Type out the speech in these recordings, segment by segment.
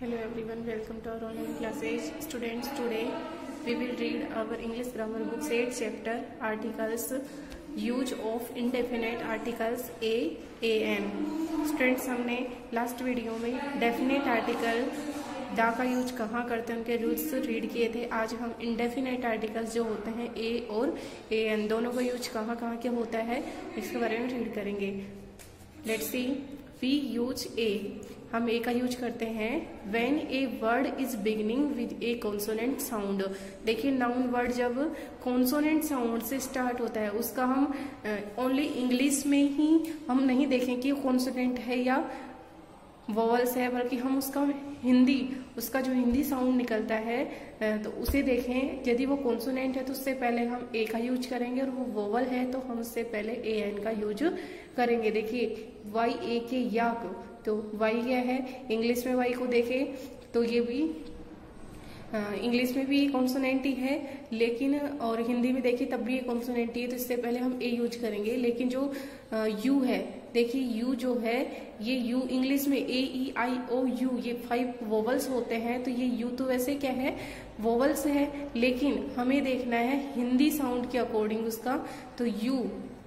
Hello everyone welcome to our online classes students today we will read our English grammar book set chapter articles use of indefinite articles a a an students हमने last video में definite article the का use कहाँ करते हैं, उनके rules read किए थे। आज हम इंडेफिनेट आर्टिकल्स जो होते हैं ए और ए एन दोनों का यूज़ कहाँ कहाँ के होता है, इसके बारे में रीड करेंगे। Let's see we use a हम ए का यूज़ करते हैं when a word is beginning with a consonant sound देखिए नाउन वर्ड जब कॉन्सोनेंट साउंड से स्टार्ट होता है, उसका हम ओनली इंग्लिश में ही हम नहीं देखें कि कॉन्सोनेंट है या वॉवल्स है, बल्कि हम उसका हिंदी, उसका जो हिंदी साउंड निकलता है तो उसे देखें, यदि वो कॉन्सोनेंट है तो उससे पहले हम ए का यूज़ करेंगे और वो वोवल है तो हम उससे पहले ए एन का यूज़ करेंगे। देखिए वाई ए के याक तो वाई क्या है इंग्लिश में वाई को देखें तो ये भी इंग्लिश में भी कॉन्सोनेंट ही है लेकिन, और हिंदी में देखिए तब भी ये कॉन्सोनेंट ही है तो इससे पहले हम ए यूज़ करेंगे, लेकिन जो यू है, देखिए यू जो है, ये यू इंग्लिश में A E I O U ये फाइव वोवल्स होते हैं तो ये यू तो वैसे क्या है वोवल्स है, लेकिन हमें देखना है हिंदी साउंड के अकॉर्डिंग उसका तो यू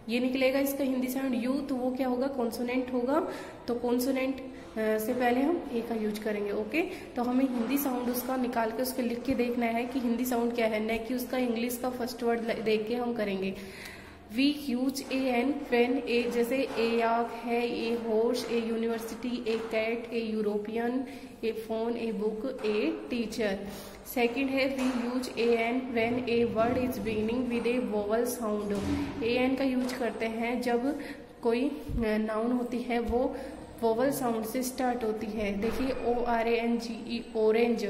ये निकलेगा इसका हिंदी साउंड यू तो वो क्या होगा कॉन्सोनेंट होगा तो कॉन्सोनेंट से पहले हम ए का यूज़ करेंगे ओके तो हमें हिंदी साउंड उसका निकाल के उसके लिख के देखना है कि हिंदी साउंड क्या है। न कि उसका इंग्लिश का फ़र्स्ट वर्ड देख के हम करेंगे। We use a an when a जैसे ए आग है a horse a university a cat a European a phone a book a teacher second है we use a an when a word is beginning with a vowel sound a an का use करते हैं जब कोई noun होती है, वो vowel sound से स्टार्ट होती है। देखिए O R A N G E orange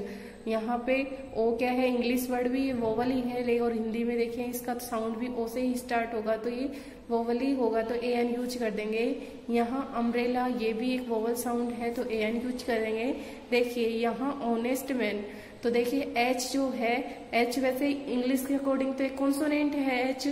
यहाँ पे ओ क्या है? इंग्लिश वर्ड भी ये वोवल ही है, ले, और हिंदी में देखिए, इसका साउंड भी ओ से ही स्टार्ट होगा तो ये वोवल ही होगा तो ए एन यूज़ कर देंगे। यहाँ अम्ब्रेला ये भी एक वोवल साउंड है तो ए एन यूज़ करेंगे देखिए, यहाँ ऑनेस्ट मैन तो देखिए एच जो है एच वैसे इंग्लिश के अकॉर्डिंग तो एक कॉन्सोनेंट है एच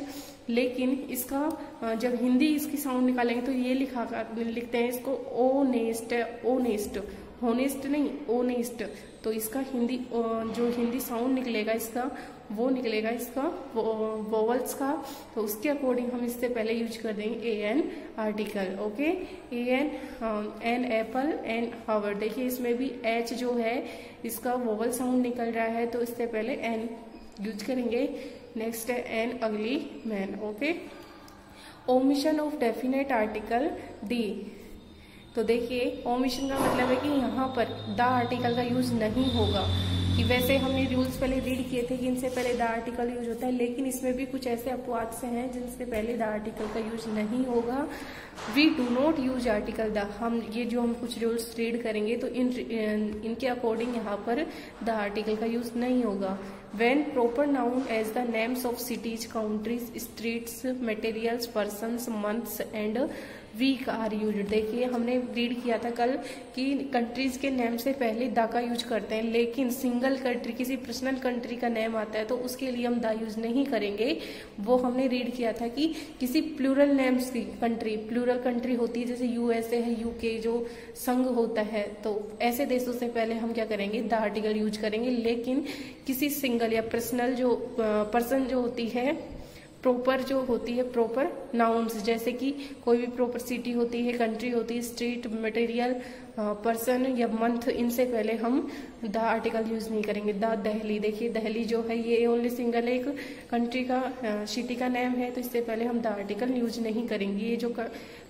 लेकिन इसका जब हिंदी इसकी साउंड निकालेंगे तो ये लिखा लिखते हैं इसको ओनेस्ट ओनेस्ट होनेस्ट नहीं ओनेस्ट तो इसका हिंदी जो हिंदी साउंड निकलेगा इसका, वो निकलेगा इसका वोवल्स का. तो उसके अकॉर्डिंग हम इससे पहले यूज़ कर देंगे a an article okay a an an apple an hour देखिए इसमें भी एच जो है, इसका वोवल साउंड निकल रहा है तो इससे पहले एन यूज़ करेंगे. नेक्स्ट है एन अगली man okay omission of definite article the तो देखिए ओमिशन का मतलब है कि यहाँ पर द आर्टिकल का यूज़ नहीं होगा। कि वैसे हमने रूल्स पहले रीड किए थे कि इनसे पहले द आर्टिकल यूज़ होता है, लेकिन इसमें भी कुछ ऐसे अपवाद से हैं जिनसे पहले द आर्टिकल का यूज़ नहीं होगा। We do not use article the हम, ये जो हम कुछ रूल्स रीड करेंगे तो इन इनके अकॉर्डिंग यहाँ पर द आर्टिकल का यूज़ नहीं होगा। When proper noun as the names of cities countries streets materials person months and week are use देखिए, हमने रीड किया था कल कि कंट्रीज़ के नेम से पहले द का यूज़ करते हैं, लेकिन सिंगल कंट्री किसी पर्सनल कंट्री का नेम आता है तो उसके लिए हम द यूज़ नहीं करेंगे। वो हमने रीड किया था कि किसी प्लूरल नेम्स की कंट्री प्लूरल कंट्री होती है, जैसे यूएसए है यूके जो संघ होता है तो ऐसे देशों से पहले हम क्या करेंगे द आर्टिकल यूज़ करेंगे, लेकिन किसी सिंगल या पर्सनल जो पर्सन जो होती है प्रॉपर जो होती है प्रॉपर नाउन्स जैसे कि कोई भी प्रॉपर सिटी होती है कंट्री होती है स्ट्रीट मटेरियल पर्सन या मंथ इनसे पहले हम द आर्टिकल यूज़ नहीं करेंगे। द दहली, देखिए, दहली जो है, ये ओनली सिंगल एक कंट्री का सिटी का नेम है तो इससे पहले हम द आर्टिकल यूज़ नहीं करेंगे। ये जो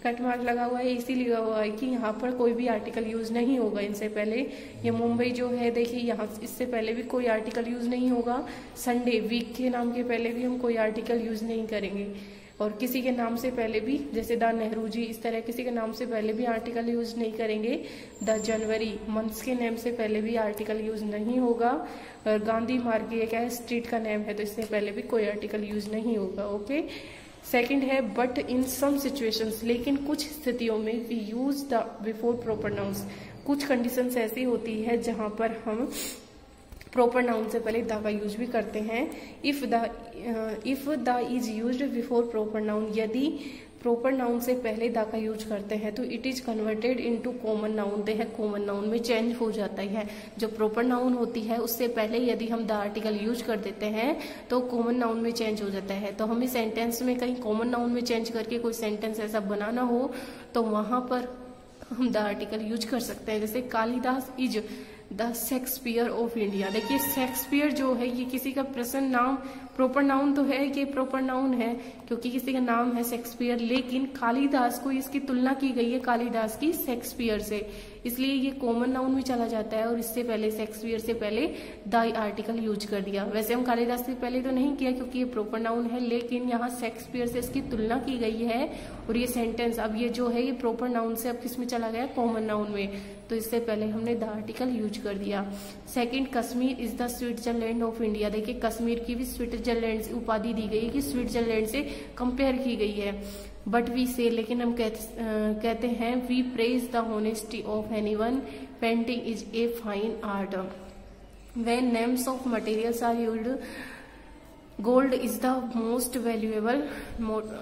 कट मार्क लगा हुआ है, इसीलिए हुआ है कि यहाँ पर कोई भी आर्टिकल यूज़ नहीं होगा इनसे पहले। ये मुंबई जो है, देखिए यहाँ, इससे पहले भी कोई आर्टिकल यूज़ नहीं होगा। संडे वीक के नाम के पहले भी हम कोई आर्टिकल यूज़ नहीं करेंगे। और किसी के नाम से पहले भी, जैसे द नेहरू जी, इस तरह किसी के नाम से पहले भी आर्टिकल यूज़ नहीं करेंगे। द जनवरी मंथ्स के नेम से पहले भी आर्टिकल यूज़ नहीं होगा। और गांधी मार्ग ये क्या है स्ट्रीट का नेम है तो इससे पहले भी कोई आर्टिकल यूज़ नहीं होगा ओके सेकंड है बट इन सम सिचुएशंस लेकिन कुछ स्थितियों में we use the before proper nouns कुछ कंडीशंस ऐसी होती है जहाँ पर हम प्रॉपर नाउन से पहले द का यूज़ भी करते हैं. If the if the is use before proper noun यदि प्रॉपर नाउन से पहले दा का यूज़ करते हैं तो it is converted into common noun दे है कॉमन नाउन में चेंज हो जाता है। जो प्रॉपर नाउन होती है, उससे पहले यदि हम द आर्टिकल यूज़ कर देते हैं तो कॉमन नाउन में चेंज हो जाता है। तो हमें सेंटेंस में कहीं कॉमन नाउन में चेंज करके कोई सेंटेंस ऐसा बनाना हो तो वहाँ पर हम द आर्टिकल यूज़ कर सकते हैं। जैसे Kalidas is the Shakespeare of India. देखिए, शेक्सपियर जो है, ये किसी का प्रसन्न नाम प्रॉपर नाउन तो है ये प्रॉपर नाउन है, क्योंकि किसी का नाम है शेक्सपियर, लेकिन कालिदास को इसकी तुलना की गई है कालिदास की शेक्सपियर से। इसलिए ये कॉमन नाउन में चला जाता है और इससे पहले शेक्सपियर से पहले द आर्टिकल यूज़ कर दिया। वैसे हम कालिदास से पहले तो नहीं किया क्योंकि ये प्रॉपर नाउन है, लेकिन यहाँ शेक्सपियर से इसकी तुलना की गई है और ये सेंटेंस अब ये जो है, ये प्रॉपर नाउन से अब किसमें चला गया? कॉमन नाउन में। तो इससे पहले हमने द आर्टिकल यूज़ कर दिया। Second Kashmir is the Switzerland of India देखिए, कश्मीर की भी स्विट्जरलैंड उपाधि दी गई है कि स्विट्जरलैंड से कंपेयर की गई है। बट वी से लेकिन हम कहते, कहते हैं we praise the honesty of any one painting is a fine art when names of materials are use gold is the most valuable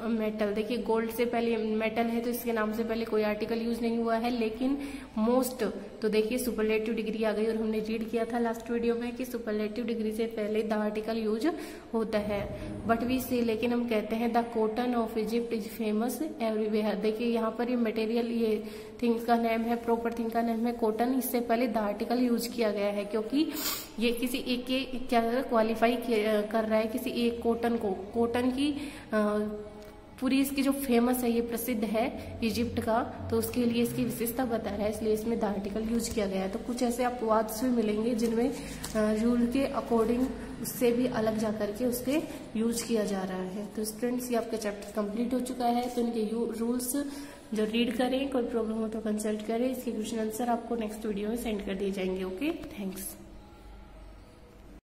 metal देखिए गोल्ड से पहले मेटल है तो इसके नाम से पहले कोई आर्टिकल यूज़ नहीं हुआ है, लेकिन मोस्ट तो देखिए सुपरलेटिव डिग्री आ गई और हमने रीड किया था लास्ट वीडियो में कि सुपरलेटिव डिग्री से पहले द आर्टिकल यूज़ होता है। बट वी से लेकिन हम कहते हैं the cotton of Egypt is famous everywhere देखिए, यहाँ पर ये मटेरियल ये थिंग का नेम है प्रॉपर थिंग का नेम है कॉटन इससे पहले द आर्टिकल यूज़ किया गया है, क्योंकि ये किसी एक के क्या क्वालिफाई कर रहा है किसी एक कॉटन को। कॉटन की पूरी इसकी जो फ़ेमस है, ये प्रसिद्ध है इजिप्ट का तो उसके लिए इसकी विशेषता बता रहा है, इसलिए इसमें द आर्टिकल यूज़ किया गया है। तो कुछ ऐसे अपवाद भी मिलेंगे जिनमें रूल के अकॉर्डिंग उससे भी अलग जा करके उसके यूज़ किया जा रहा है। तो स्टूडेंट्स ये आपका चैप्टर कंप्लीट हो चुका है तो इनके रूल्स जो रीड करें, कोई प्रॉब्लम हो तो कंसल्ट करें, इसके क्वेश्चन आंसर आपको नेक्स्ट वीडियो में सेंड कर दिए जाएँगे ओके थैंक्स